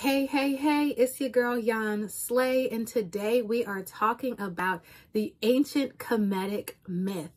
Hey, hey, hey, it's your girl Yan Slay, and today we are talking about the ancient Kemetic myth,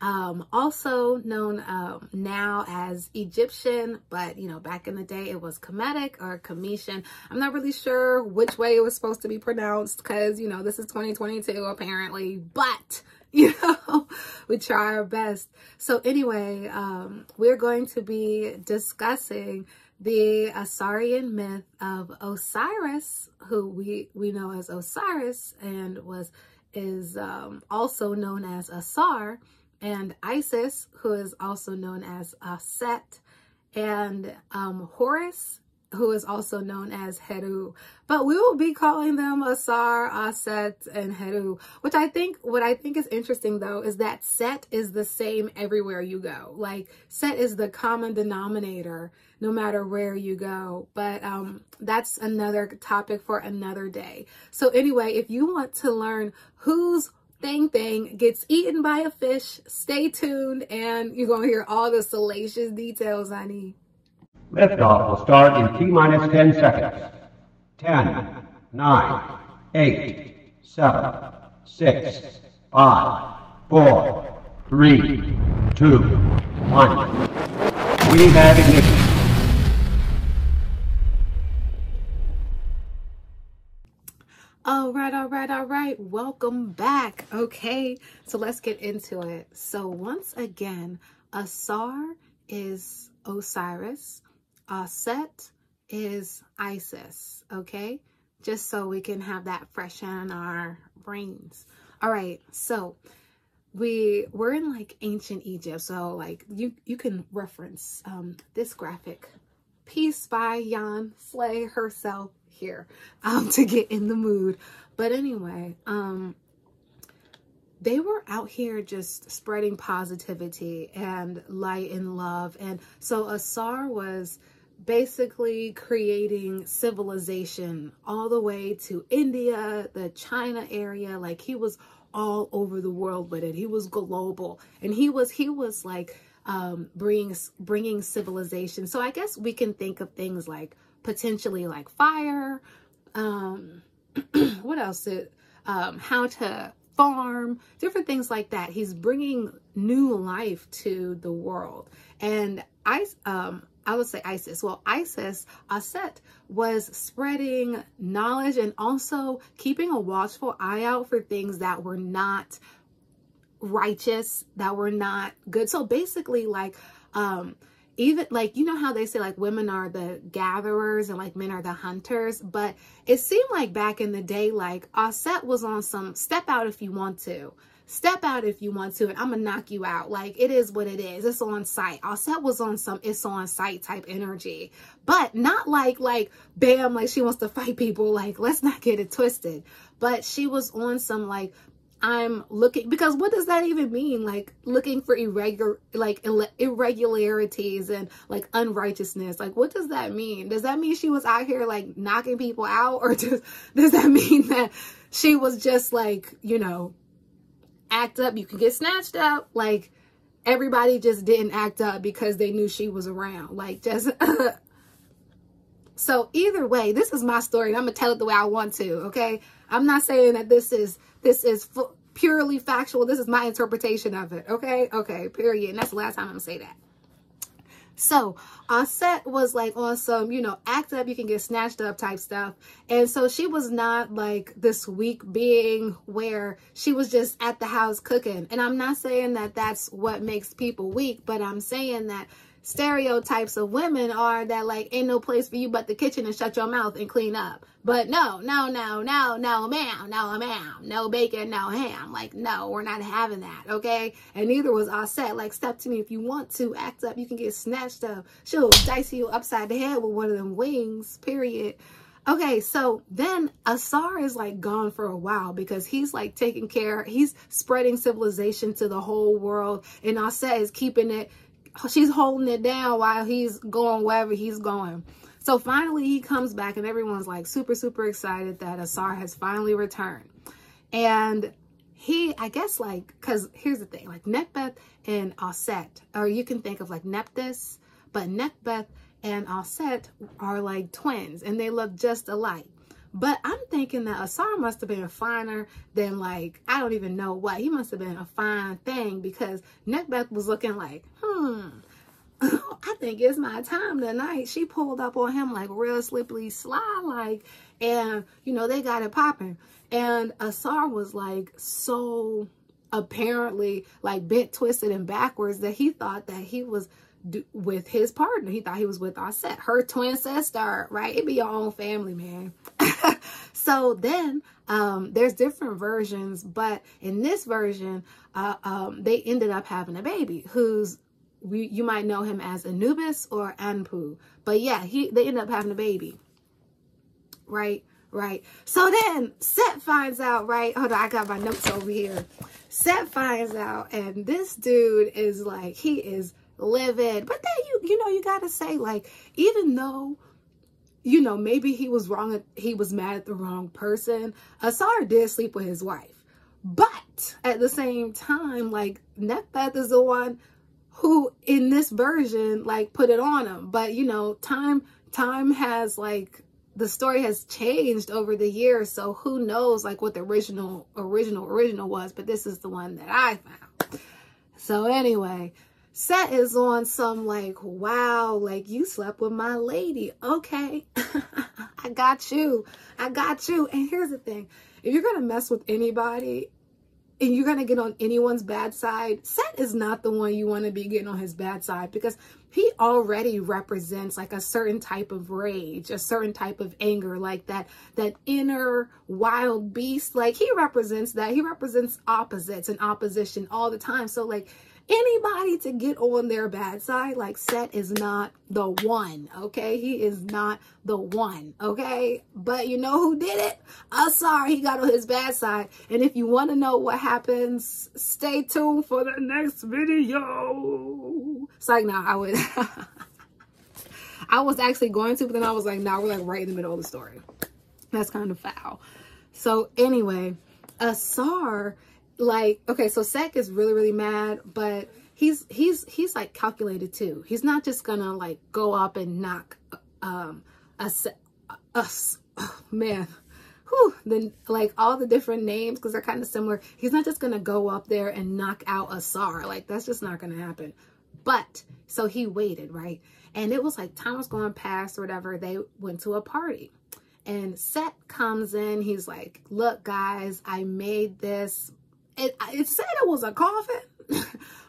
um, also known um, now as Egyptian, but you know, back in the day it was Kemetic or Cometian. I'm not really sure which way it was supposed to be pronounced because you know, this is 2022 apparently, but you know, we try our best. So anyway, um, we're going to be discussing the Asarian myth of Osiris, who we, we know as Osiris and was is um, also known as Asar, and Isis, who is also known as Aset, and um, Horus, who is also known as Heru. But we will be calling them Asar, Aset, and Heru, which I think, what I think is interesting though, is that Set is the same everywhere you go. Like Set is the common denominator no matter where you go. But um, that's another topic for another day. So anyway, if you want to learn whose thing thing gets eaten by a fish, stay tuned and you're going to hear all the salacious details I need. Liftoff will start in T minus 10 seconds. 10, 9, 8, 7, 6, 5, 4, 3, 2, 1. We have ignition. All right, all right, all right. Welcome back. Okay, so let's get into it. So once again, Asar is Osiris. Set is Isis. Okay, just so we can have that fresh in our brains. All right, so we we're in like ancient Egypt, so like you you can reference um, this graphic piece by Yan Slay herself here um, to get in the mood. But anyway, um, they were out here just spreading positivity and light and love. And so Asar was basically creating civilization all the way to India, the China area. Like he was all over the world with it. He was global and he was, he was like, um, bringing, bringing civilization. So I guess we can think of things like potentially like fire, um, what else? Um, how to farm, different things like that. He's bringing new life to the world. And I, um, I would say Isis. Well, Isis, Aset, was spreading knowledge and also keeping a watchful eye out for things that were not righteous, that were not good. So basically, like, um, even like you know how they say like women are the gatherers and like men are the hunters but it seemed like back in the day like Aset was on some step out if you want to step out if you want to and i'm gonna knock you out. Like it is what it is. It's on site Aset was on some it's on site type energy. But not like like bam like she wants to fight people. Like let's not get it twisted. But she was on some like I'm looking because what does that even mean? Like looking for irregular like irregularities and like unrighteousness. Like what does that mean? Does that mean she was out here like knocking people out? Or does that mean that she was just like, you know, act up, you can get snatched up like everybody just didn't act up because they knew she was around. Like just So either way, this is my story and I'm going to tell it the way I want to, okay? I'm not saying that this is this is purely factual. This is my interpretation of it. Okay. Okay. Period. And that's the last time I'm going to say that. So Aset was like on some, you know, act up, you can get snatched up type stuff. And so she was not like this weak being where she was just at the house cooking. And I'm not saying that that's what makes people weak, but I'm saying that stereotypes of women are that like ain't no place for you but the kitchen and shut your mouth and clean up. But no, no, no, no, no, ma'am, no, ma'am, no bacon, no ham. Like, no, we're not having that, okay? And neither was Aset. Like, step to me if you want to act up. You can get snatched up. She'll dice you upside the head with one of them wings, period. Okay, so then Asar is like gone for a while because he's like taking care, he's spreading civilization to the whole world, and Aset is keeping it she's holding it down while he's going wherever he's going. So finally he comes back and everyone's like super, super excited that Asar has finally returned. And he, I guess like, cause here's the thing, like Nephbeth and Aset, or you can think of like Nephthys, but Nephbeth and Aset are like twins and they look just alike. But I'm thinking that Asar must have been finer than like, I don't even know what. He must have been a fine thing because Nekhbeth was looking like, hmm, I think it's my time tonight. She pulled up on him like real slippery sly like, and you know, they got it popping. And Asar was like so apparently like bent, twisted, and backwards that he thought that he was with his partner. He thought he was with Aset, her twin sister, right? It be your own family, man. so then um, there's different versions, but in this version, uh, um, they ended up having a baby who's we, you might know him as Anubis or Anpu. But yeah, he they end up having a baby. Right? Right. So then Set finds out, right? Hold on, I got my notes over here. Set finds out, and this dude is like, he is livid. But then you, you know, you gotta say, like, even though you know, maybe he was wrong, he was mad at the wrong person. Asar did sleep with his wife. But at the same time, like, Nekhbeth is the one who in this version like put it on him but you know time time has like the story has changed over the years so who knows like what the original original original was but this is the one that i found so anyway set is on some like wow like you slept with my lady okay i got you i got you and here's the thing if you're gonna mess with anybody and you're going to get on anyone's bad side, Set is not the one you want to be getting on his bad side because he already represents like a certain type of rage, a certain type of anger, like that, that inner wild beast. Like he represents that. He represents opposites and opposition all the time. So like anybody to get on their bad side, like Set is not the one, okay? He is not the one, okay? But you know who did it? Asar, he got on his bad side. And if you want to know what happens, stay tuned for the next video. It's like, nah, I would... I was actually going to, but then I was like, nah, we're like right in the middle of the story. That's kind of foul. So anyway, Asar like okay so Set is really really mad but he's he's he's like calculated too. He's not just gonna like go up and knock um us us oh, man. Whew then like all the different names because they're kind of similar. He's not just gonna go up there and knock out Asar like that's just not gonna happen. But so he waited right? And it was like time was going past or whatever. They went to a party. And Set comes in. He's like look guys I made this it, it said it was a coffin,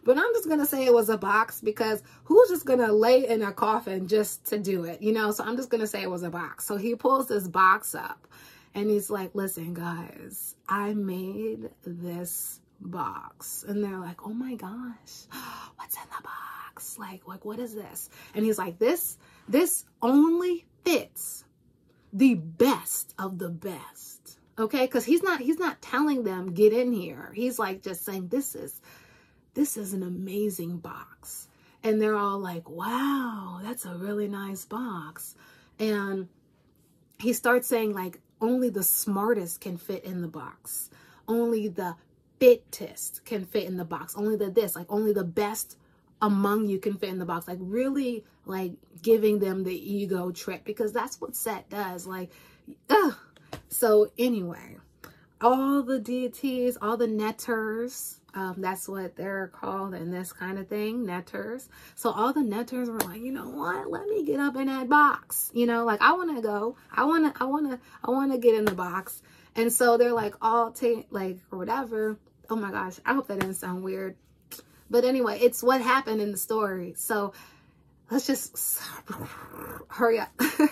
but I'm just going to say it was a box because who's just going to lay in a coffin just to do it, you know? So I'm just going to say it was a box. So he pulls this box up and he's like, listen, guys, I made this box. And they're like, oh my gosh, what's in the box? Like, like, what is this? And he's like, this, this only fits the best of the best okay? Because he's not he's not telling them get in here. He's like just saying this is this is an amazing box. And they're all like wow that's a really nice box. And he starts saying like only the smartest can fit in the box. Only the fittest can fit in the box. Only the this like only the best among you can fit in the box. Like really like giving them the ego trip because that's what set does. Like ugh, so anyway, all the deities, all the netters, um, that's what they're called in this kind of thing, netters. So all the netters were like, you know what? Let me get up in that box. You know, like I want to go. I want to, I want to, I want to get in the box. And so they're like all take like or whatever. Oh my gosh, I hope that didn't sound weird. But anyway, it's what happened in the story. So let's just hurry up.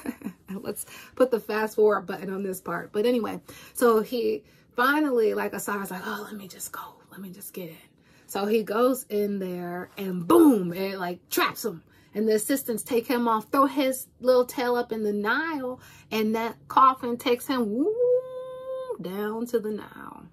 let's put the fast forward button on this part. But anyway, so he finally, like Asar's like, oh, let me just go. Let me just get in. So he goes in there and boom, it like traps him. And the assistants take him off, throw his little tail up in the Nile, and that coffin takes him woo, down to the Nile.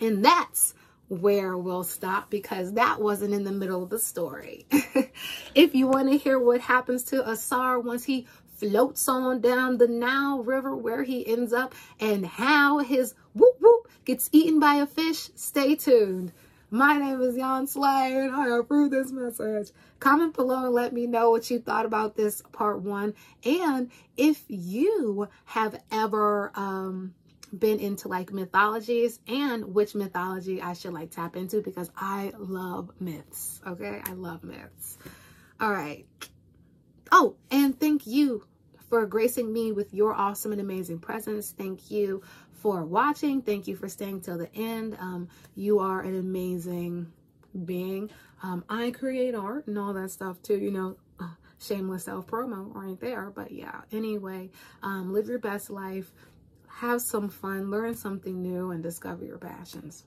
And that's where we'll stop because that wasn't in the middle of the story. if you want to hear what happens to Asar once he floats on down the Nile River where he ends up and how his whoop whoop gets eaten by a fish, stay tuned. My name is Yan Slay and I approve this message. Comment below and let me know what you thought about this part one. And if you have ever um, been into like mythologies and which mythology I should like tap into because I love myths. Okay. I love myths. All right. Oh, and thank you for gracing me with your awesome and amazing presence. Thank you for watching. Thank you for staying till the end. Um, you are an amazing being. Um, I create art and all that stuff too, you know, shameless self promo right there. But yeah, anyway, um, live your best life, have some fun, learn something new, and discover your passions.